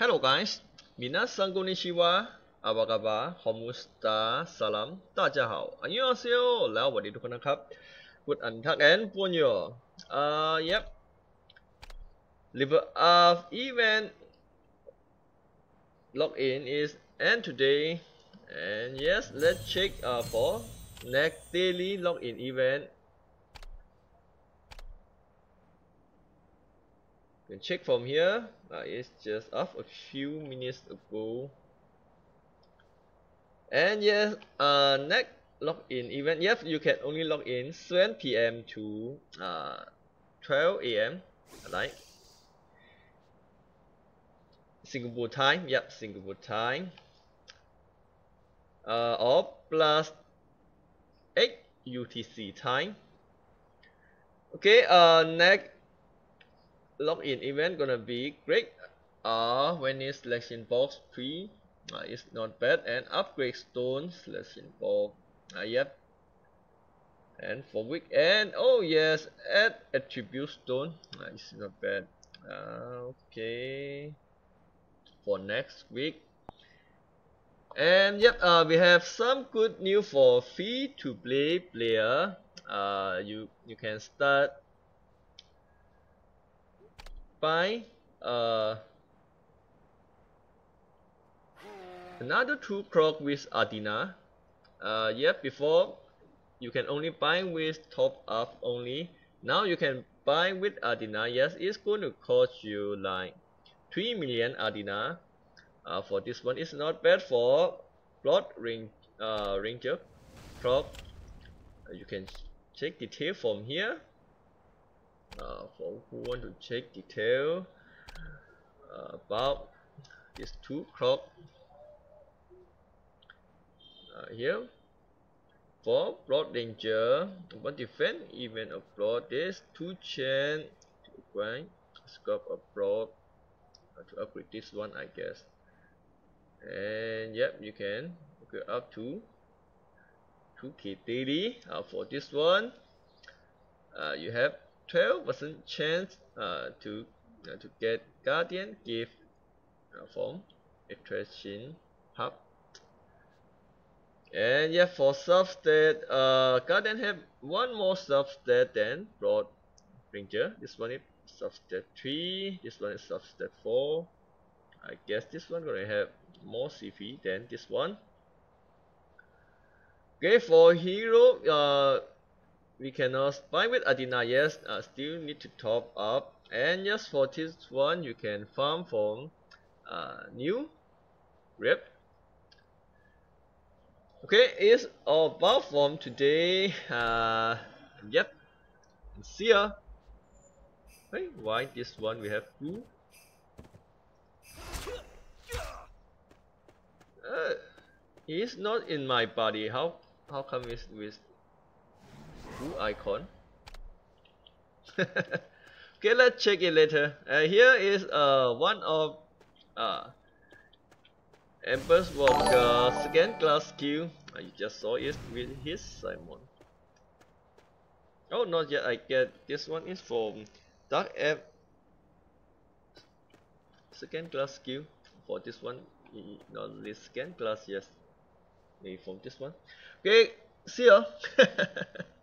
Hello guys, minasan konnichiwa, apa kabar? Homusta, salam, 大家好, 안녕하세요. แล้วสวัสดีทุกคนนะครับ Good antak and bonjour. Uh, yep. Level of event login is and today and yes, let's check uh, for next daily login event You can check from here. Uh, it's just up a few minutes ago. And yes, uh, next login event. Yes, you can only log in 7 p.m. to uh, 12 a.m. Right? Singapore time. Yep, Singapore time. Uh, or plus 8 UTC time. Okay. Uh, next login event gonna be great. Uh, when it's selection box 3 uh, it's not bad. And upgrade stone selection box. Uh, yep. And for weekend oh yes add attribute stone. Uh, it's not bad. Uh, okay. For next week. And yep uh, we have some good news for free to play player. Uh, you you can start by uh, another two cloak with Adena. Uh, yeah, before you can only buy with top up only. Now you can buy with Adena. Yes, it's going to cost you like 3 million Adena. Uh, for this one, it's not bad for plot ring uh, ranger cloak. Uh, you can check detail from here for who want to check detail about these two cloak uh, here. For plot danger one defense event abroad. There's two chain to upgrade scope abroad. Uh, to upgrade this one I guess. And yep you can go up to 2k daily uh, for this one. Uh, you have 12% chance uh, to uh, to get guardian gift uh, from attraction hub and yeah for substat uh guardian have one more substat than broad ranger. This one is substat 3 this one is substat 4 I guess this one gonna have more CV than this one. Okay for hero uh we cannot buy with Adena. Yes uh, still need to top up. And yes for this one you can farm from uh, new. Rep okay it's all about from today uh, yep. See ya. Hey why this one we have blue uh, he's not in my body. How how come it's with Blue icon. okay, let's check it later. Uh, here is uh, one of uh, Emperor's Walker second class skill. Uh, you just saw it with his Simon. Oh, not yet. I get this one is from Dark F second class skill. For this one, not this second class, yes. Maybe from this one. Okay, see ya.